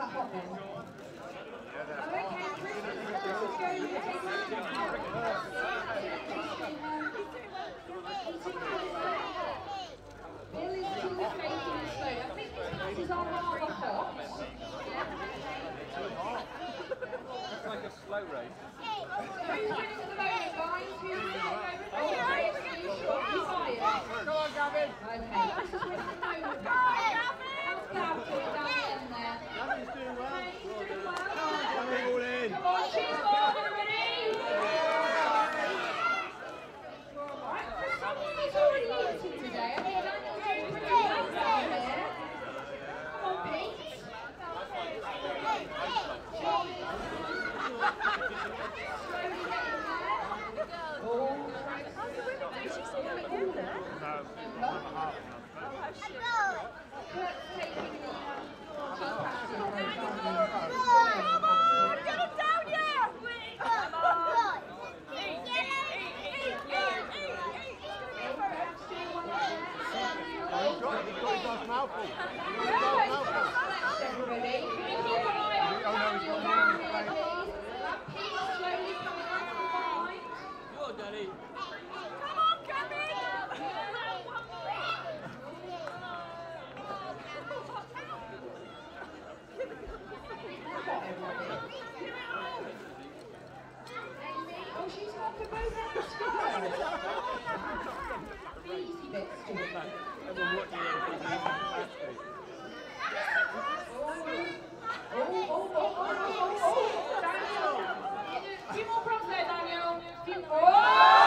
I think this match is on Okay, Hello. Daniel! Daniel! Daniel! Daniel!